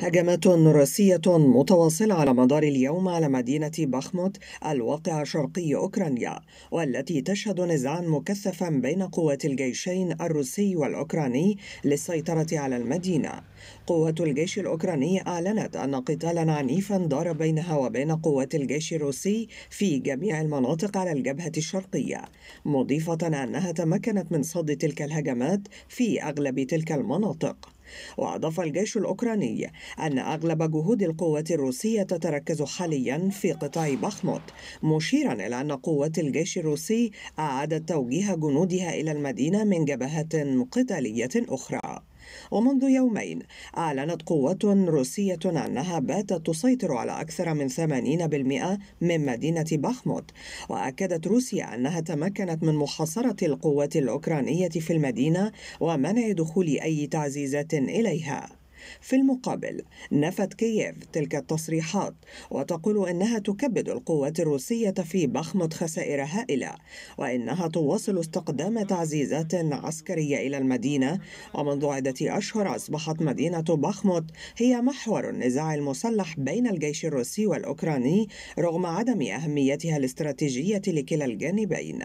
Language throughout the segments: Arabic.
هجمات روسية متواصلة على مدار اليوم على مدينة بخموت الواقعة شرقي أوكرانيا والتي تشهد نزاعا مكثفا بين قوات الجيشين الروسي والأوكراني للسيطرة على المدينة. قوة الجيش الأوكراني أعلنت أن قتالا عنيفا دار بينها وبين قوات الجيش الروسي في جميع المناطق على الجبهة الشرقية مضيفة أنها تمكنت من صد تلك الهجمات في أغلب تلك المناطق. وأضاف الجيش الأوكراني أن أغلب جهود القوات الروسية تتركز حاليا في قطاع بخموت مشيرا إلى أن قوات الجيش الروسي أعادت توجيه جنودها إلى المدينة من جبهات قتالية أخرى. ومنذ يومين أعلنت قوات روسية أنها باتت تسيطر على أكثر من 80% من مدينة بخموت وأكدت روسيا أنها تمكنت من محاصرة القوات الأوكرانية في المدينة ومنع دخول أي تعزيزات إليها. في المقابل نفت كييف تلك التصريحات وتقول إنها تكبد القوات الروسية في بخمت خسائر هائلة وإنها تواصل استقدام تعزيزات عسكرية إلى المدينة ومنذ عدة أشهر أصبحت مدينة بخمت هي محور النزاع المسلح بين الجيش الروسي والأوكراني رغم عدم أهميتها الاستراتيجية لكلا الجانبين.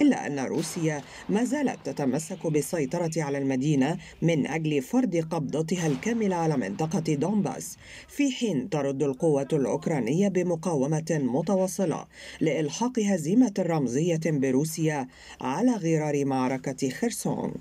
إلا أن روسيا ما زالت تتمسك بالسيطرة على المدينة من أجل فرض قبضتها الكاملة على منطقة دونباس. في حين ترد القوة الأوكرانية بمقاومة متواصلة لإلحاق هزيمة رمزية بروسيا على غرار معركة خرسون.